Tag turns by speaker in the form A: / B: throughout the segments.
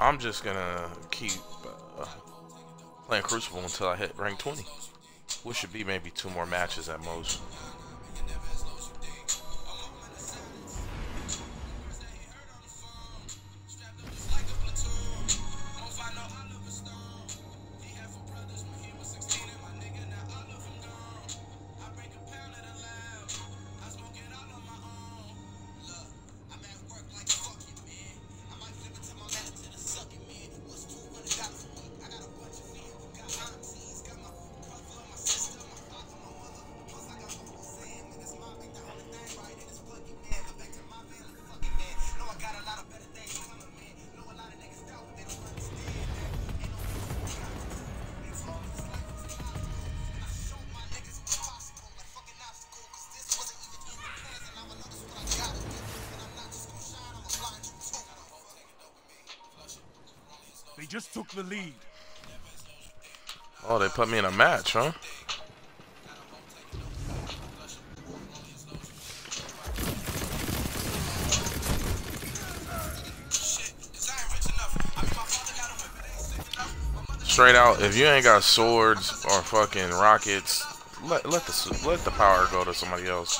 A: I'm just gonna keep uh, playing Crucible until I hit rank 20. Which should be maybe two more matches at most.
B: They just took the lead.
A: Oh, they put me in a match, huh? Straight out, if you ain't got swords or fucking rockets, let let the let the power go to somebody else.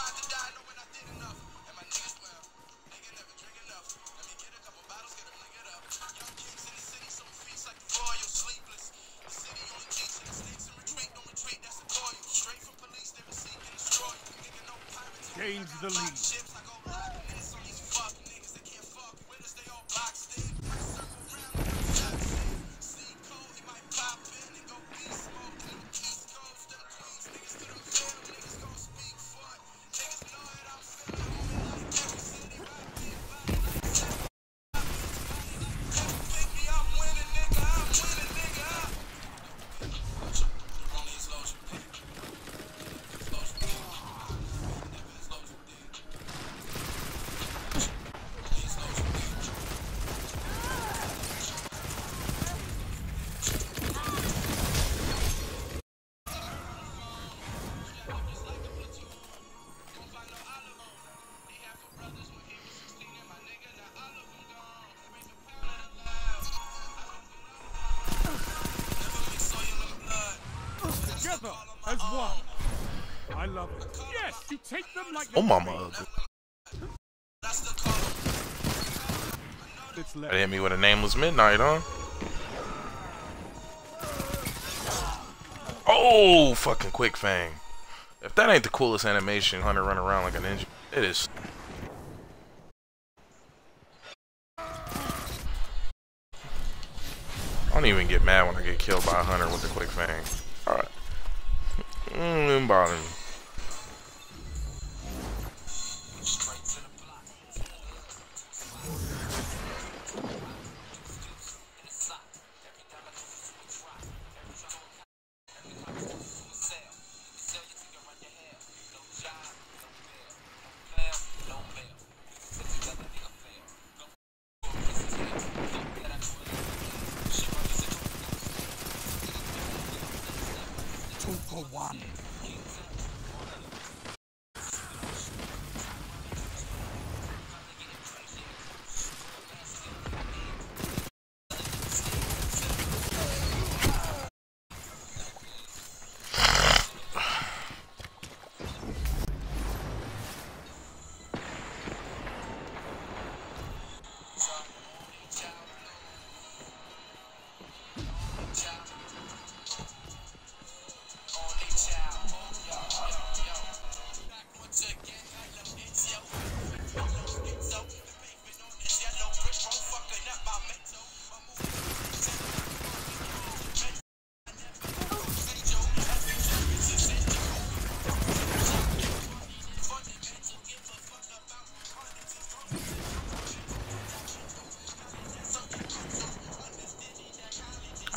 B: Gains the lead. One. I love it. Yes, you take them like
A: Oh, mama
B: free.
A: ugly.
B: It's
A: They hit me with a nameless midnight, huh? Oh, fucking Quickfang. If that ain't the coolest animation, Hunter run around like a ninja, it is. I don't even get mad when I get killed by a hunter with the Quickfang. Alright. Mm, didn't bother me.
B: For one.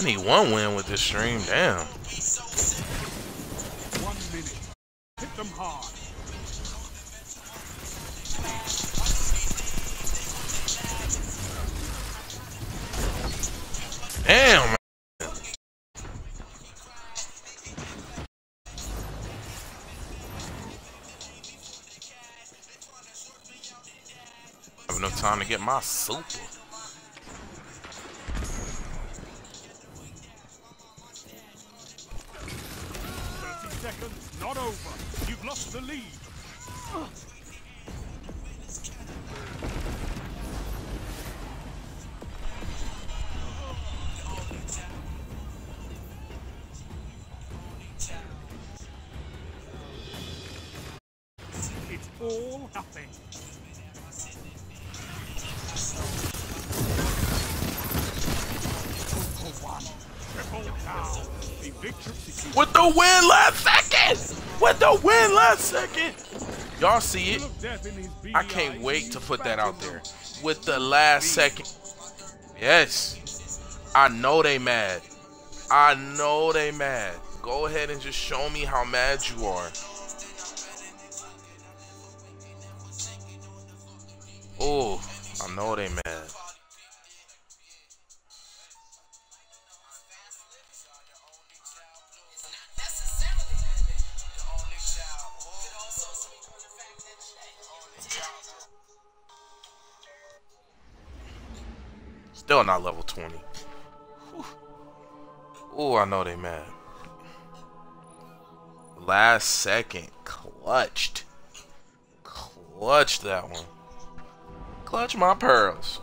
A: I need one win with this stream, damn.
B: One minute. Hit them hard.
A: Damn. Have enough time to get my super.
C: You've the lead. All nothing. Triple one. Triple down.
A: With the win last second! With the win last second! Y'all see it? I can't wait to put that out there. With the last second. Yes. I know they mad. I know they mad. Go ahead and just show me how mad you are. Oh, I know they mad. Still not level 20. Oh, I know they mad. Last second, clutched. Clutched that one. Clutch my pearls.